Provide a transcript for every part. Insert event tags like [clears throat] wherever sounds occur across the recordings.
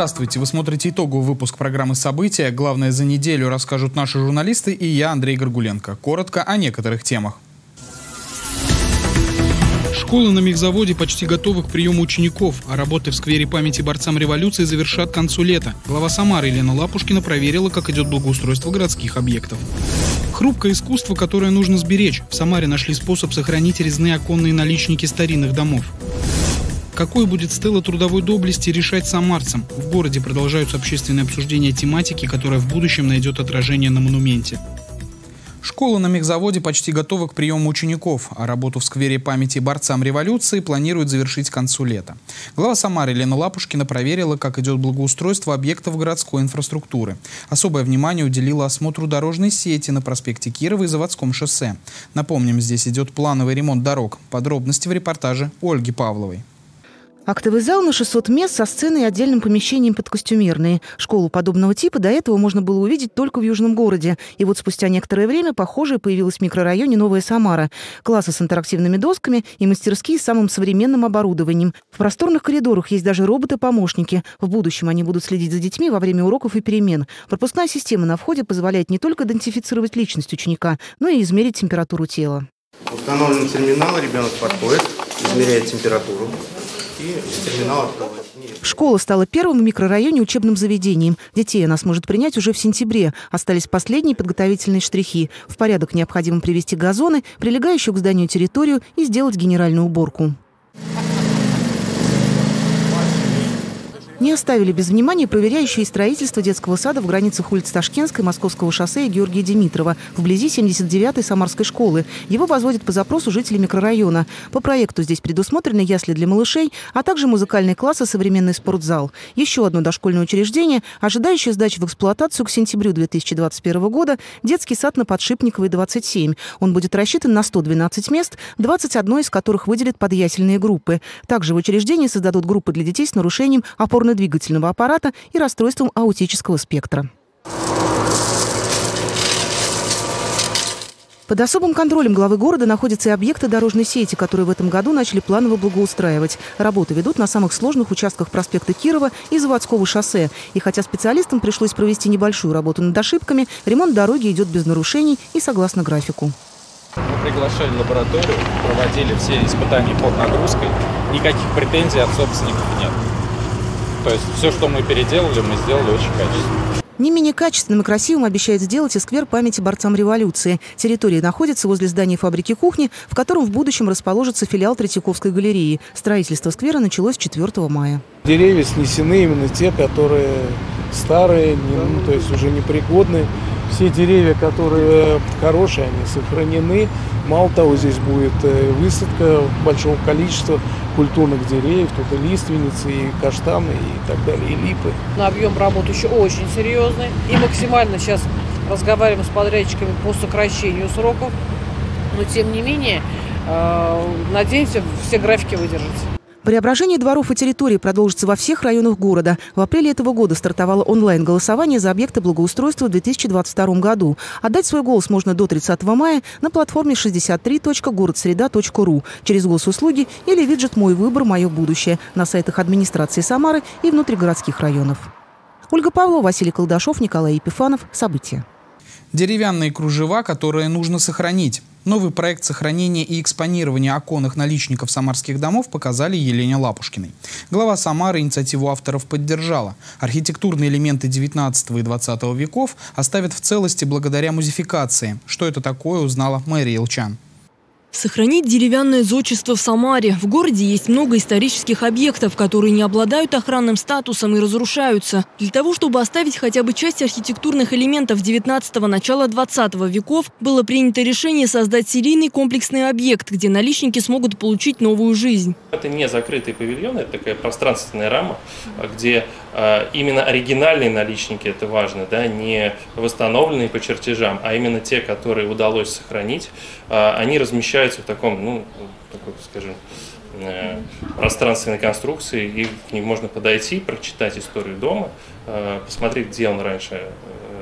Здравствуйте, вы смотрите итоговый выпуск программы «События». Главное за неделю расскажут наши журналисты и я, Андрей Горгуленко. Коротко о некоторых темах. Школы на мехзаводе почти готовы к приему учеников, а работы в сквере памяти борцам революции завершат к концу лета. Глава Самары Елена Лапушкина проверила, как идет благоустройство городских объектов. Хрупкое искусство, которое нужно сберечь. В Самаре нашли способ сохранить резные оконные наличники старинных домов. Какой будет стела трудовой доблести решать самарцам? В городе продолжаются общественные обсуждения тематики, которая в будущем найдет отражение на монументе. Школа на мехзаводе почти готова к приему учеников, а работу в сквере памяти борцам революции планируют завершить к концу лета. Глава Самары Лена Лапушкина проверила, как идет благоустройство объектов городской инфраструктуры. Особое внимание уделила осмотру дорожной сети на проспекте Кирова и Заводском шоссе. Напомним, здесь идет плановый ремонт дорог. Подробности в репортаже Ольги Павловой. Актовый зал на 600 мест со сценой и отдельным помещением под костюмерные. Школу подобного типа до этого можно было увидеть только в Южном городе. И вот спустя некоторое время похожее появилось в микрорайоне Новая Самара. Классы с интерактивными досками и мастерские с самым современным оборудованием. В просторных коридорах есть даже роботы-помощники. В будущем они будут следить за детьми во время уроков и перемен. Пропускная система на входе позволяет не только идентифицировать личность ученика, но и измерить температуру тела. Установлен терминал, ребенок подходит, измеряет температуру Школа стала первым в микрорайоне учебным заведением. Детей она сможет принять уже в сентябре. Остались последние подготовительные штрихи. В порядок необходимо привести газоны, прилегающую к зданию территорию и сделать генеральную уборку. Не оставили без внимания проверяющие строительство детского сада в границах улиц Ташкентской, Московского шоссе и Георгия Димитрова, вблизи 79-й Самарской школы. Его возводят по запросу жителей микрорайона. По проекту здесь предусмотрены ясли для малышей, а также музыкальные классы, современный спортзал. Еще одно дошкольное учреждение, ожидающее сдачи в эксплуатацию к сентябрю 2021 года, детский сад на Подшипниковой, 27. Он будет рассчитан на 112 мест, 21 из которых выделят подъясельные группы. Также в учреждении создадут группы для детей с нарушением опорно опорно-двигательного аппарата и расстройством аутического спектра. Под особым контролем главы города находятся и объекты дорожной сети, которые в этом году начали планово благоустраивать. Работы ведут на самых сложных участках проспекта Кирова и Заводского шоссе. И хотя специалистам пришлось провести небольшую работу над ошибками, ремонт дороги идет без нарушений и согласно графику. Мы приглашали лабораторию, проводили все испытания под нагрузкой. Никаких претензий от собственников нет. То есть все, что мы переделали, мы сделали очень качественно. Не менее качественным и красивым обещает сделать и сквер памяти борцам революции. Территория находится возле здания фабрики кухни, в котором в будущем расположится филиал Третьяковской галереи. Строительство сквера началось 4 мая. Деревья снесены именно те, которые старые, не, ну, то есть уже непригодны. Все деревья, которые хорошие, они сохранены. Мало того, здесь будет э, высадка большого количества культурных деревьев, тут и лиственницы, и каштаны, и так далее, и липы. На объем работы еще очень серьезный. И максимально сейчас разговариваем с подрядчиками по сокращению сроков. Но тем не менее, э, надеемся все графики выдержать. Преображение дворов и территорий продолжится во всех районах города. В апреле этого года стартовало онлайн-голосование за объекты благоустройства в 2022 году. Отдать свой голос можно до 30 мая на платформе 63.городсреда.ру через госуслуги или виджет «Мой выбор. Мое будущее» на сайтах администрации Самары и внутригородских районов. Ольга Павлова, Василий Колдашов, Николай Епифанов. События. Деревянные кружева, которые нужно сохранить. Новый проект сохранения и экспонирования оконных наличников самарских домов показали Елене Лапушкиной. Глава Самары инициативу авторов поддержала. Архитектурные элементы 19 и 20 веков оставят в целости благодаря музификации. Что это такое, узнала Мэри Илчан. Сохранить деревянное зодчество в Самаре. В городе есть много исторических объектов, которые не обладают охранным статусом и разрушаются. Для того, чтобы оставить хотя бы часть архитектурных элементов 19-го, начала 20 веков, было принято решение создать серийный комплексный объект, где наличники смогут получить новую жизнь. Это не закрытый павильон, это такая пространственная рама, где а, именно оригинальные наличники, это важно, да, не восстановленные по чертежам, а именно те, которые удалось сохранить, а, они размещаются в таком, ну, такой, скажем, э, пространственной конструкции, и к ним можно подойти, прочитать историю дома, э, посмотреть, где он раньше э,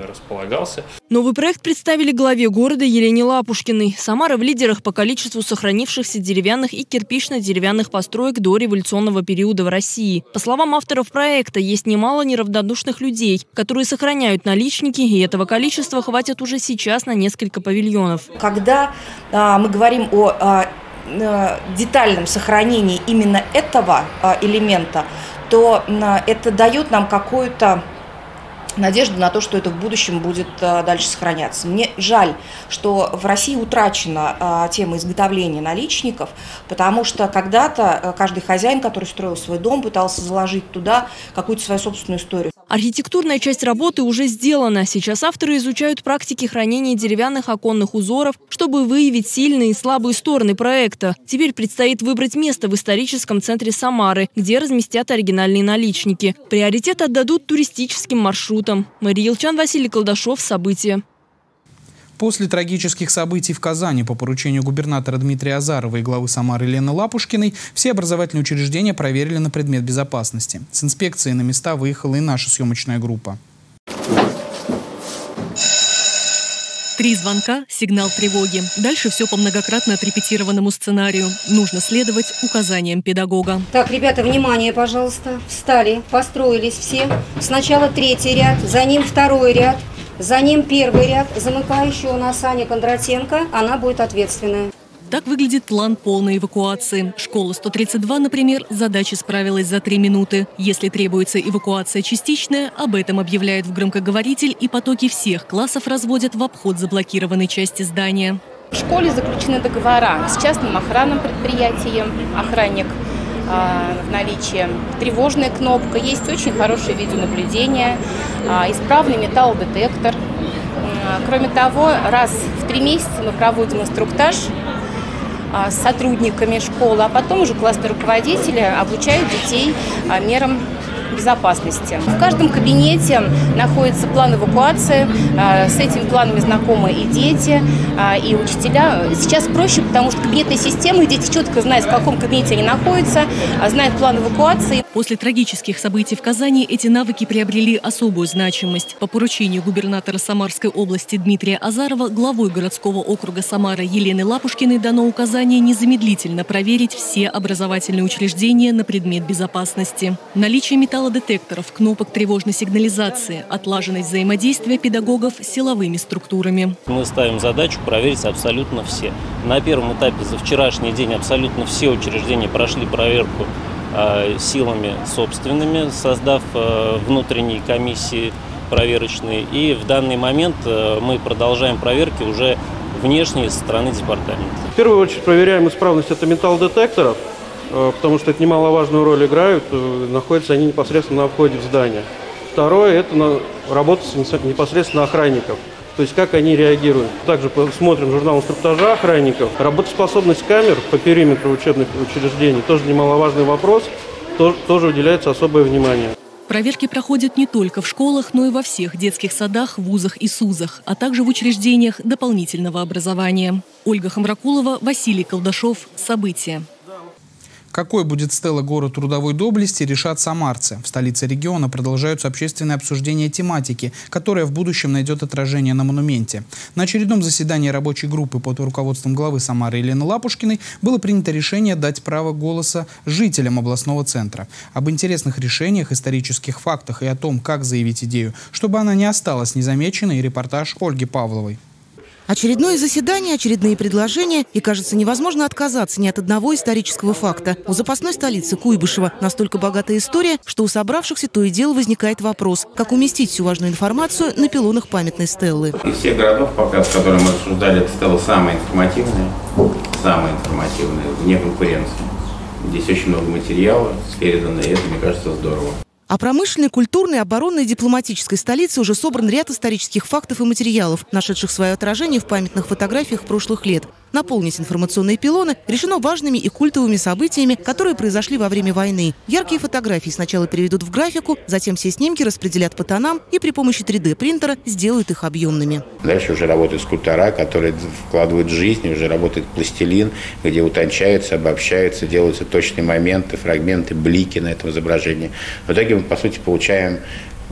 располагался. Новый проект представили главе города Елене Лапушкиной. Самара в лидерах по количеству сохранившихся деревянных и кирпично-деревянных построек до революционного периода в России. По словам авторов проекта, есть немало неравнодушных людей, которые сохраняют наличники, и этого количества хватит уже сейчас на несколько павильонов. Когда а, мы говорим о а, а, детальном сохранении именно этого а, элемента, то а, это дает нам какую-то надежду на то, что это в будущем будет а, дальше сохраняться. Мне жаль, что в России утрачена а, тема изготовления наличников, потому что когда-то а, каждый хозяин, который строил свой дом, пытался заложить туда какую-то свою собственную историю. Архитектурная часть работы уже сделана. Сейчас авторы изучают практики хранения деревянных оконных узоров, чтобы выявить сильные и слабые стороны проекта. Теперь предстоит выбрать место в историческом центре Самары, где разместят оригинальные наличники. Приоритет отдадут туристическим маршрутам. Мария Елчан, Василий Колдашов. События. После трагических событий в Казани по поручению губернатора Дмитрия Азарова и главы Самары Лены Лапушкиной все образовательные учреждения проверили на предмет безопасности. С инспекцией на места выехала и наша съемочная группа. Три звонка, сигнал тревоги. Дальше все по многократно отрепетированному сценарию. Нужно следовать указаниям педагога. Так, ребята, внимание, пожалуйста. Встали, построились все. Сначала третий ряд, за ним второй ряд, за ним первый ряд. Замыкающая у нас Аня Кондратенко, она будет ответственная. Так выглядит план полной эвакуации. Школа 132, например, задачи справилась за три минуты. Если требуется эвакуация частичная, об этом объявляет в громкоговоритель и потоки всех классов разводят в обход заблокированной части здания. В школе заключены договора с частным охранным предприятием. Охранник в наличии тревожная кнопка, есть очень хорошее видеонаблюдение, а, исправный металлодетектор. А, кроме того, раз в три месяца мы проводим инструктаж с сотрудниками школы, а потом уже классные руководители обучают детей мерам безопасности. В каждом кабинете находится план эвакуации. А, с этими планами знакомы и дети, а, и учителя. Сейчас проще, потому что кабинетная система, дети четко знают, в каком кабинете они находятся, а, знают план эвакуации. После трагических событий в Казани эти навыки приобрели особую значимость. По поручению губернатора Самарской области Дмитрия Азарова главой городского округа Самара Елены Лапушкиной дано указание незамедлительно проверить все образовательные учреждения на предмет безопасности. Наличие металла металлодетекторов, кнопок тревожной сигнализации, отлаженность взаимодействия педагогов с силовыми структурами. Мы ставим задачу проверить абсолютно все. На первом этапе за вчерашний день абсолютно все учреждения прошли проверку э, силами собственными, создав э, внутренние комиссии проверочные. И в данный момент э, мы продолжаем проверки уже внешние со стороны департамента. В первую очередь проверяем исправность это металлодетекторов, потому что это немаловажную роль играют, э, находятся они непосредственно на входе в здание. Второе – это работа непосредственно охранников, то есть как они реагируют. Также смотрим журнал инструктажа охранников. Работоспособность камер по периметру учебных учреждений – тоже немаловажный вопрос, тоже уделяется особое внимание. Проверки проходят не только в школах, но и во всех детских садах, вузах и СУЗах, а также в учреждениях дополнительного образования. Ольга Хамракулова, Василий Колдашов. События. Какой будет стела город трудовой доблести, решат самарцы. В столице региона продолжаются общественные обсуждения тематики, которая в будущем найдет отражение на монументе. На очередном заседании рабочей группы под руководством главы Самары Елены Лапушкиной было принято решение дать право голоса жителям областного центра. Об интересных решениях, исторических фактах и о том, как заявить идею, чтобы она не осталась незамеченной, репортаж Ольги Павловой. Очередное заседание, очередные предложения, и, кажется, невозможно отказаться ни от одного исторического факта. У запасной столицы Куйбышева настолько богатая история, что у собравшихся то и дело возникает вопрос, как уместить всю важную информацию на пилонах памятной стеллы. Из всех городов, пока, с которыми мы обсуждали, эта стелла самая информативная, самая информативная, вне конкуренции. Здесь очень много материала передано, и это, мне кажется, здорово. О промышленной, культурной, оборонной и дипломатической столице уже собран ряд исторических фактов и материалов, нашедших свое отражение в памятных фотографиях прошлых лет. Наполнить информационные пилоны решено важными и культовыми событиями, которые произошли во время войны. Яркие фотографии сначала переведут в графику, затем все снимки распределят по тонам и при помощи 3D-принтера сделают их объемными. Дальше уже работают скульптора, которые вкладывают жизнь, уже работает пластилин, где утончается, обобщается, делаются точные моменты, фрагменты, блики на этом изображении. В итоге мы, по сути, получаем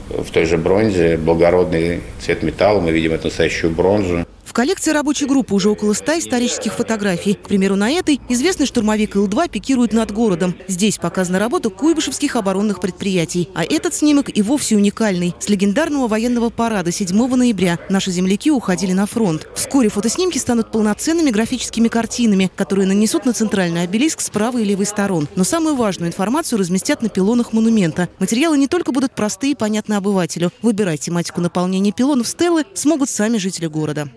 в той же бронзе, благородный цвет металла, мы видим эту настоящую бронзу коллекции рабочей группы уже около ста исторических фотографий. К примеру, на этой известный штурмовик Ил-2 пикирует над городом. Здесь показана работа куйбышевских оборонных предприятий. А этот снимок и вовсе уникальный. С легендарного военного парада 7 ноября наши земляки уходили на фронт. Вскоре фотоснимки станут полноценными графическими картинами, которые нанесут на центральный обелиск с правой и левой сторон. Но самую важную информацию разместят на пилонах монумента. Материалы не только будут простые и понятны обывателю. Выбирать тематику наполнения пилонов стелы смогут сами жители города.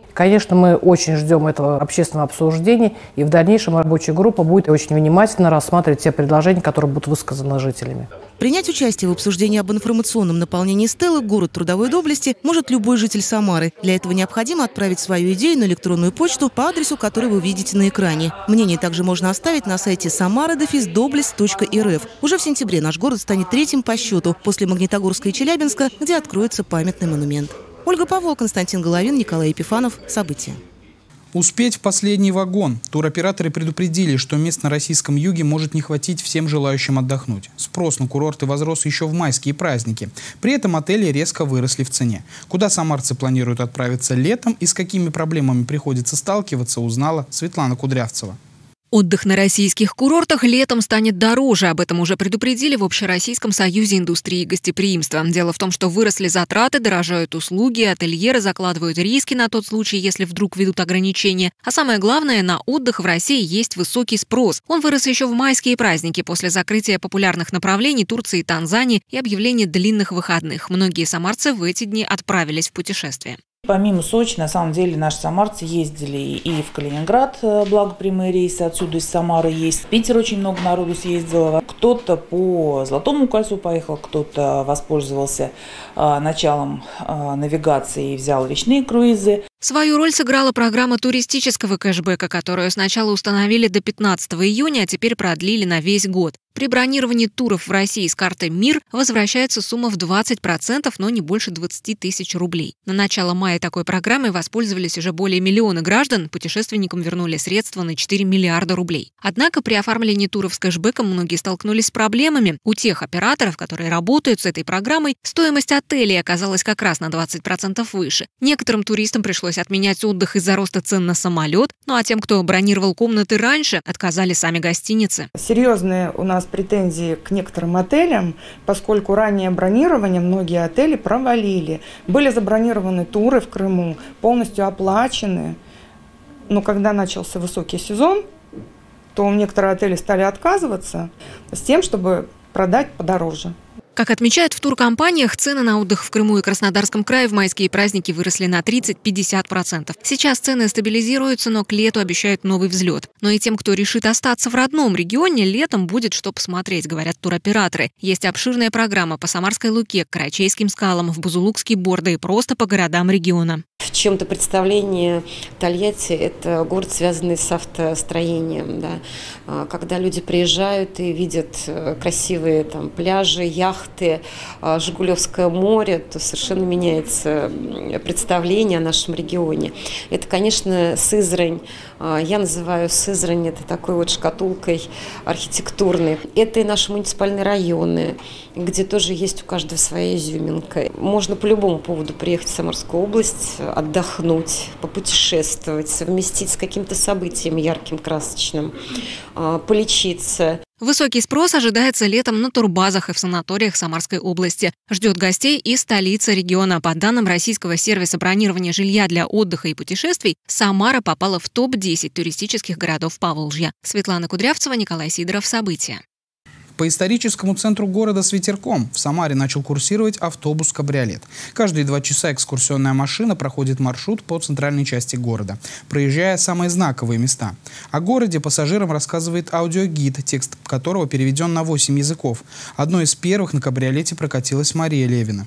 Мы очень ждем этого общественного обсуждения, и в дальнейшем рабочая группа будет очень внимательно рассматривать те предложения, которые будут высказаны жителями. Принять участие в обсуждении об информационном наполнении стелы «Город трудовой доблести» может любой житель Самары. Для этого необходимо отправить свою идею на электронную почту по адресу, который вы видите на экране. Мнение также можно оставить на сайте samaradefisdoblесть.рф. Уже в сентябре наш город станет третьим по счету после Магнитогорска и Челябинска, где откроется памятный монумент. Ольга Павлова, Константин Головин, Николай Епифанов. События. Успеть в последний вагон. Туроператоры предупредили, что мест на российском юге может не хватить всем желающим отдохнуть. Спрос на курорты возрос еще в майские праздники. При этом отели резко выросли в цене. Куда самарцы планируют отправиться летом и с какими проблемами приходится сталкиваться, узнала Светлана Кудрявцева. Отдых на российских курортах летом станет дороже. Об этом уже предупредили в Общероссийском союзе индустрии гостеприимства. Дело в том, что выросли затраты, дорожают услуги, ательеры закладывают риски на тот случай, если вдруг ведут ограничения. А самое главное, на отдых в России есть высокий спрос. Он вырос еще в майские праздники после закрытия популярных направлений Турции и Танзании и объявления длинных выходных. Многие самарцы в эти дни отправились в путешествие. Помимо Сочи, на самом деле, наши самарцы ездили и в Калининград, э, благо прямые рейсы отсюда из Самары есть. В Питер очень много народу съездило. Кто-то по Золотому кольцу поехал, кто-то воспользовался э, началом э, навигации и взял речные круизы. Свою роль сыграла программа туристического кэшбэка, которую сначала установили до 15 июня, а теперь продлили на весь год. При бронировании туров в России с карты «Мир» возвращается сумма в 20%, но не больше 20 тысяч рублей. На начало мая такой программой воспользовались уже более миллиона граждан, путешественникам вернули средства на 4 миллиарда рублей. Однако при оформлении туров с кэшбэком многие столкнулись с проблемами. У тех операторов, которые работают с этой программой, стоимость отелей оказалась как раз на 20% выше. Некоторым туристам пришлось отменять отдых из-за роста цен на самолет, ну а тем, кто бронировал комнаты раньше, отказали сами гостиницы. Серьезные у нас претензии к некоторым отелям, поскольку ранее бронирование многие отели провалили. Были забронированы туры в Крыму, полностью оплачены. Но когда начался высокий сезон, то некоторые отели стали отказываться с тем, чтобы продать подороже. Как отмечают в туркомпаниях, цены на отдых в Крыму и Краснодарском крае в майские праздники выросли на 30-50%. Сейчас цены стабилизируются, но к лету обещают новый взлет. Но и тем, кто решит остаться в родном регионе, летом будет что посмотреть, говорят туроператоры. Есть обширная программа по Самарской Луке, Карачейским скалам, в Бузулукский Бордо и просто по городам региона. Чем-то представление Тольятти – это город, связанный с автостроением. Да. А, когда люди приезжают и видят э, красивые там, пляжи, яхты, а, Жигулевское море, то совершенно меняется представление о нашем регионе. Это, конечно, Сызрань. А, я называю Сызрань это такой вот шкатулкой архитектурной. Это и наши муниципальные районы, где тоже есть у каждого своя изюминка. Можно по любому поводу приехать в Самарскую область, отдохнуть, попутешествовать, совместить с каким-то событием ярким, красочным, а, полечиться. Высокий спрос ожидается летом на турбазах и в санаториях Самарской области. Ждет гостей и столица региона. По данным российского сервиса бронирования жилья для отдыха и путешествий, Самара попала в топ-10 туристических городов Поволжья. Светлана Кудрявцева, Николай Сидоров. События. По историческому центру города с ветерком в Самаре начал курсировать автобус-кабриолет. Каждые два часа экскурсионная машина проходит маршрут по центральной части города, проезжая самые знаковые места. О городе пассажирам рассказывает аудиогид, текст которого переведен на 8 языков. Одной из первых на кабриолете прокатилась Мария Левина.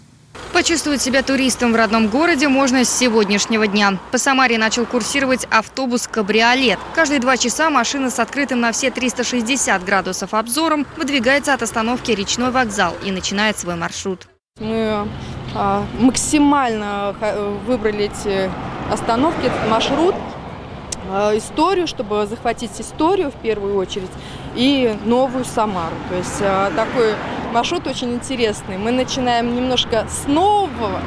Почувствовать себя туристом в родном городе можно с сегодняшнего дня. По Самаре начал курсировать автобус «Кабриолет». Каждые два часа машина с открытым на все 360 градусов обзором выдвигается от остановки «Речной вокзал» и начинает свой маршрут. Мы а, максимально выбрали эти остановки, этот маршрут, а, историю, чтобы захватить историю в первую очередь и новую Самару. То есть а, такой маршрут очень интересный. Мы начинаем немножко с нового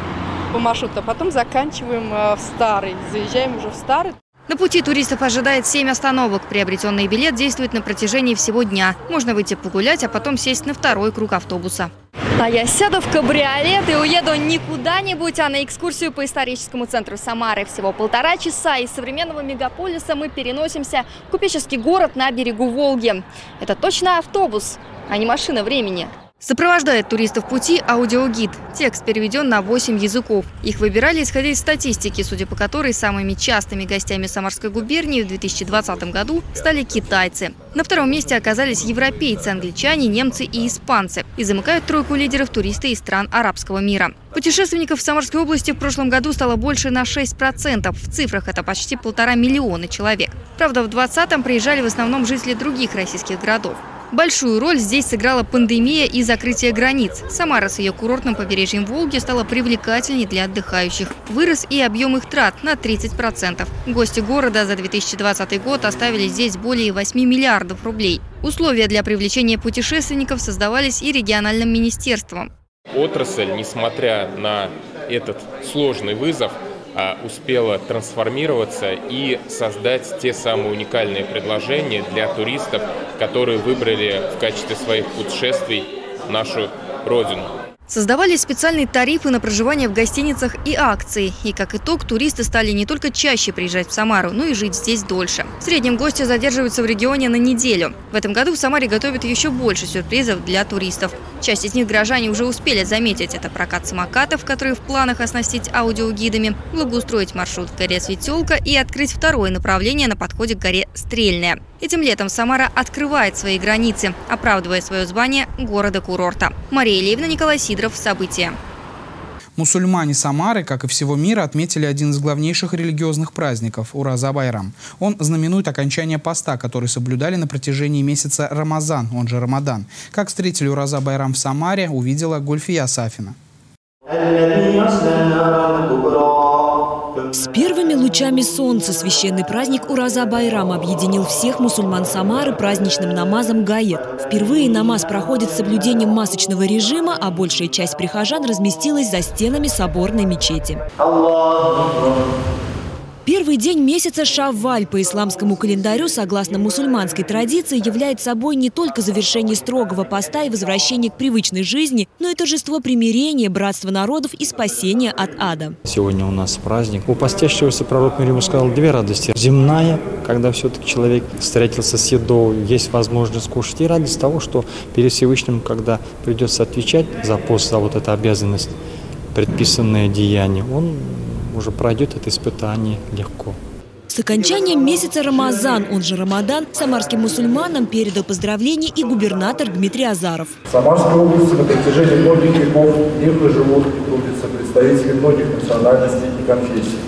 по маршруту, а потом заканчиваем в старый, заезжаем уже в старый. На пути туристов ожидает 7 остановок. Приобретенный билет действует на протяжении всего дня. Можно выйти погулять, а потом сесть на второй круг автобуса. А я сяду в кабриолет и уеду не куда-нибудь, а на экскурсию по историческому центру Самары. Всего полтора часа из современного мегаполиса мы переносимся в купеческий город на берегу Волги. Это точно автобус, а не машина времени. Сопровождает туристов пути аудиогид. Текст переведен на 8 языков. Их выбирали исходя из статистики, судя по которой самыми частыми гостями Самарской губернии в 2020 году стали китайцы. На втором месте оказались европейцы, англичане, немцы и испанцы. И замыкают тройку лидеров туристы из стран арабского мира. Путешественников в Самарской области в прошлом году стало больше на 6%. В цифрах это почти полтора миллиона человек. Правда, в 2020-м приезжали в основном жители других российских городов. Большую роль здесь сыграла пандемия и закрытие границ. Самара с ее курортным побережьем Волги стала привлекательней для отдыхающих. Вырос и объем их трат на 30%. Гости города за 2020 год оставили здесь более 8 миллиардов рублей. Условия для привлечения путешественников создавались и региональным министерством. Отрасль, несмотря на этот сложный вызов, успела трансформироваться и создать те самые уникальные предложения для туристов, которые выбрали в качестве своих путешествий нашу родину. Создавались специальные тарифы на проживание в гостиницах и акции. И как итог, туристы стали не только чаще приезжать в Самару, но и жить здесь дольше. В среднем гости задерживаются в регионе на неделю. В этом году в Самаре готовят еще больше сюрпризов для туристов. Часть из них горожане уже успели заметить. Это прокат самокатов, которые в планах оснастить аудиогидами, благоустроить маршрут к горе Светелка и открыть второе направление на подходе к горе Стрельная. Этим летом Самара открывает свои границы, оправдывая свое звание города-курорта. Мария Левина, Николай Сидоров. События. Мусульмане Самары, как и всего мира, отметили один из главнейших религиозных праздников – Ураза Байрам. Он знаменует окончание поста, который соблюдали на протяжении месяца Рамазан, он же Рамадан. Как встретили Ураза Байрам в Самаре, увидела Гульфия Сафина. С первыми лучами солнца священный праздник Ураза Байрам объединил всех мусульман Самары праздничным намазом Гает. Впервые намаз проходит с соблюдением масочного режима, а большая часть прихожан разместилась за стенами соборной мечети. Первый день месяца Шавваль по исламскому календарю, согласно мусульманской традиции, является собой не только завершение строгого поста и возвращение к привычной жизни, но и торжество примирения, братства народов и спасения от ада. Сегодня у нас праздник. У постящегося пророк мир ему сказал две радости. Земная, когда все-таки человек встретился с едой, есть возможность кушать, и радость того, что перед Всевышним, когда придется отвечать за пост, за вот эту обязанность, предписанное деяние, он уже пройдет это испытание легко. С окончанием месяца Рамазан, он же Рамадан, самарским мусульманам передал поздравления и губернатор Дмитрий Азаров. В Самарской области на протяжении многих веков мирно живут и трудятся представители многих национальностей и конфессий.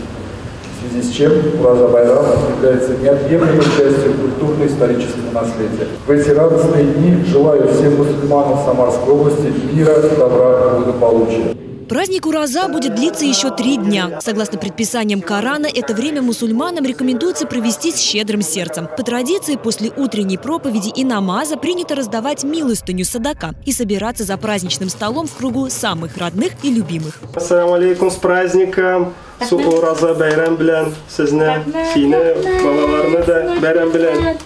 В связи с чем Ураза Байрам является неотъемлемой частью культурно-исторического наследия. В эти радостные дни желаю всем мусульманам Самарской области мира, добра и благополучия. Праздник Ураза будет длиться еще три дня. Согласно предписаниям Корана, это время мусульманам рекомендуется провести с щедрым сердцем. По традиции, после утренней проповеди и намаза принято раздавать милостыню садака и собираться за праздничным столом в кругу самых родных и любимых. Ассаламу алейкум, с праздником! Су Ураза Байрам белән сезне, сине, балаларны да Байрам белән.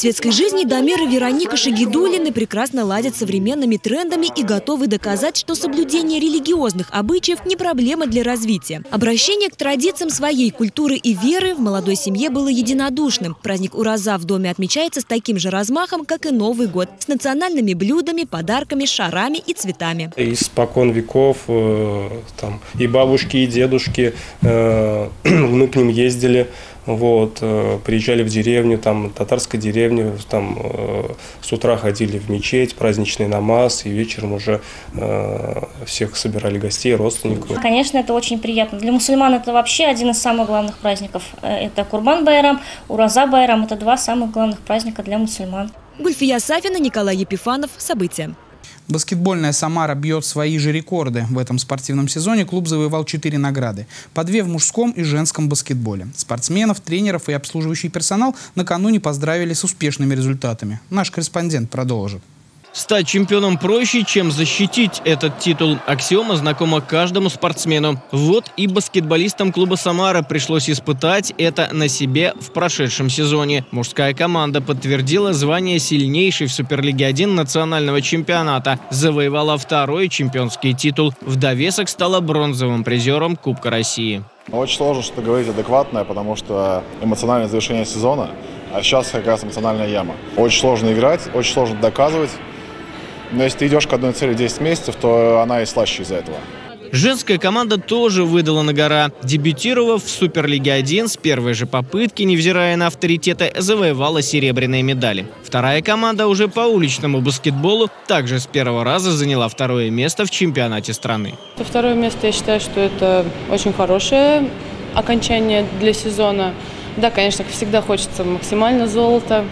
Светской жизни Дамир и Вероника Шагидулины прекрасно ладят современными трендами и готовы доказать, что соблюдение религиозных обычаев не проблема для развития. Обращение к традициям своей культуры и веры в молодой семье было единодушным. Праздник Ураза в доме отмечается с таким же размахом, как и Новый год, с национальными блюдами, подарками, шарами и цветами. Испокон веков э, там, и бабушки, и дедушки, э, мы [clears throat] к ним ездили, вот, э, приезжали в деревню, там, татарской деревню, там, э, с утра ходили в мечеть, праздничный намаз, и вечером уже э, всех собирали гостей, родственников. Конечно, это очень приятно. Для мусульман это вообще один из самых главных праздников. Это Курбан Байрам, Ураза Байрам. Это два самых главных праздника для мусульман. Гульфия Сафина, Николай Епифанов. События. Баскетбольная «Самара» бьет свои же рекорды. В этом спортивном сезоне клуб завоевал четыре награды. По две в мужском и женском баскетболе. Спортсменов, тренеров и обслуживающий персонал накануне поздравили с успешными результатами. Наш корреспондент продолжит. Стать чемпионом проще, чем защитить этот титул. Аксиома знакома каждому спортсмену. Вот и баскетболистам клуба «Самара» пришлось испытать это на себе в прошедшем сезоне. Мужская команда подтвердила звание сильнейшей в Суперлиге 1 национального чемпионата. Завоевала второй чемпионский титул. В довесок стала бронзовым призером Кубка России. Очень сложно что-то говорить адекватное, потому что эмоциональное завершение сезона, а сейчас как раз эмоциональная яма. Очень сложно играть, очень сложно доказывать. Но если ты идешь к одной цели 10 месяцев, то она и слаще из-за этого. Женская команда тоже выдала на гора. Дебютировав в Суперлиге 1 с первой же попытки, невзирая на авторитеты, завоевала серебряные медали. Вторая команда уже по уличному баскетболу также с первого раза заняла второе место в чемпионате страны. Второе место, я считаю, что это очень хорошее окончание для сезона. Да, конечно, как всегда хочется максимально золота.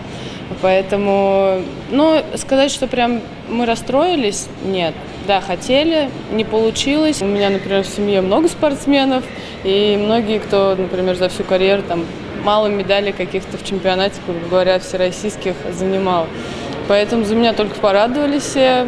Поэтому, ну, сказать, что прям мы расстроились, нет. Да, хотели, не получилось. У меня, например, в семье много спортсменов, и многие, кто, например, за всю карьеру там мало медалей каких-то в чемпионате, грубо говоря, всероссийских занимал. Поэтому за меня только порадовались все.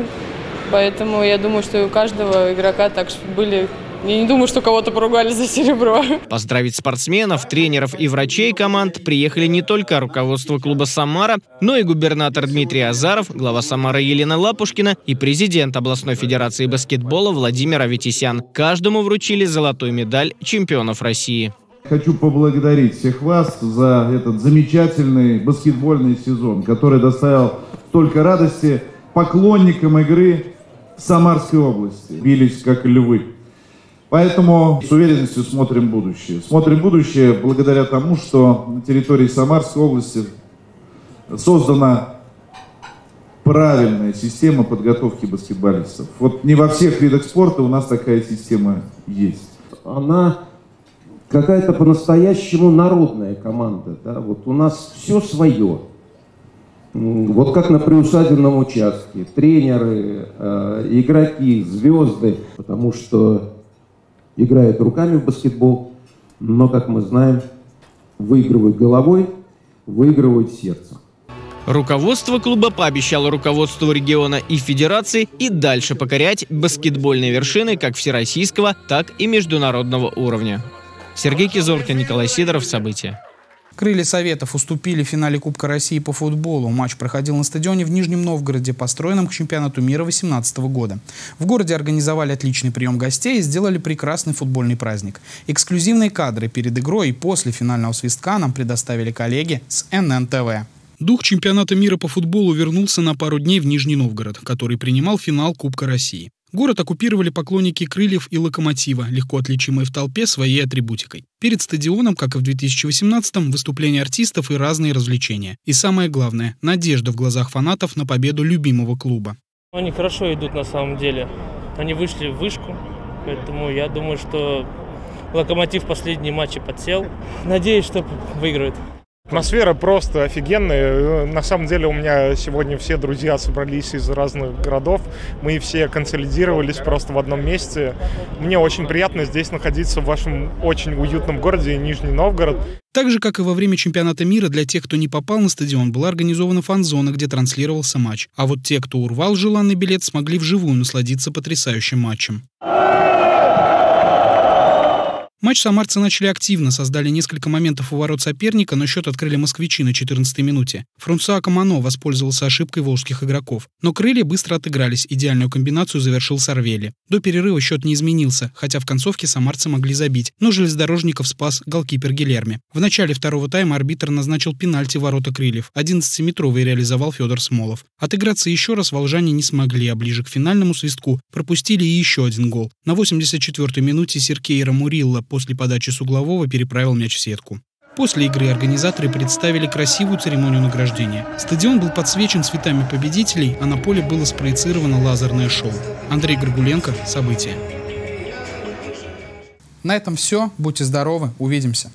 Поэтому я думаю, что и у каждого игрока так были я не думаю, что кого-то поругали за серебро. Поздравить спортсменов, тренеров и врачей команд приехали не только руководство клуба «Самара», но и губернатор Дмитрий Азаров, глава «Самара» Елена Лапушкина и президент областной федерации баскетбола Владимир Аветисян. Каждому вручили золотую медаль чемпионов России. Хочу поблагодарить всех вас за этот замечательный баскетбольный сезон, который доставил столько радости поклонникам игры в Самарской области. Бились как львы. Поэтому с уверенностью смотрим будущее. Смотрим будущее благодаря тому, что на территории Самарской области создана правильная система подготовки баскетболистов. Вот не во всех видах спорта у нас такая система есть. Она какая-то по-настоящему народная команда. Да? Вот у нас все свое. Вот как на приусадебном участке. Тренеры, э, игроки, звезды. Потому что играют руками в баскетбол, но, как мы знаем, выигрывают головой, выигрывают сердцем. Руководство клуба пообещало руководству региона и федерации и дальше покорять баскетбольные вершины как всероссийского, так и международного уровня. Сергей Кизоркин, Николай Сидоров. События. Крылья Советов уступили в финале Кубка России по футболу. Матч проходил на стадионе в Нижнем Новгороде, построенном к чемпионату мира 2018 года. В городе организовали отличный прием гостей и сделали прекрасный футбольный праздник. Эксклюзивные кадры перед игрой и после финального свистка нам предоставили коллеги с ННТВ. Дух чемпионата мира по футболу вернулся на пару дней в Нижний Новгород, который принимал финал Кубка России. Город оккупировали поклонники крыльев и локомотива, легко отличимые в толпе своей атрибутикой. Перед стадионом, как и в 2018-м, выступления артистов и разные развлечения. И самое главное – надежда в глазах фанатов на победу любимого клуба. Они хорошо идут на самом деле. Они вышли в вышку, поэтому я думаю, что Локомотив последние матчи подсел. Надеюсь, что выиграют. Атмосфера просто офигенная. На самом деле у меня сегодня все друзья собрались из разных городов. Мы все консолидировались просто в одном месте. Мне очень приятно здесь находиться в вашем очень уютном городе Нижний Новгород. Так же, как и во время чемпионата мира, для тех, кто не попал на стадион, была организована фан-зона, где транслировался матч. А вот те, кто урвал желанный билет, смогли вживую насладиться потрясающим матчем. Матч самарцы начали активно, создали несколько моментов у ворот соперника, но счет открыли москвичи на 14-й минуте. Фрунсуа Камано воспользовался ошибкой волжских игроков. Но крылья быстро отыгрались, идеальную комбинацию завершил Сорвели. До перерыва счет не изменился, хотя в концовке самарцы могли забить, но железнодорожников спас голкипер Гилерми. В начале второго тайма арбитр назначил пенальти ворота крыльев. 11-метровый реализовал Федор Смолов. Отыграться еще раз волжане не смогли, а ближе к финальному свистку пропустили и еще один гол. На 84-й минуте Серкейра Мурилла после подачи с углового переправил мяч в сетку. После игры организаторы представили красивую церемонию награждения. Стадион был подсвечен цветами победителей, а на поле было спроецировано лазерное шоу. Андрей Горгуленко. События. На этом все. Будьте здоровы. Увидимся.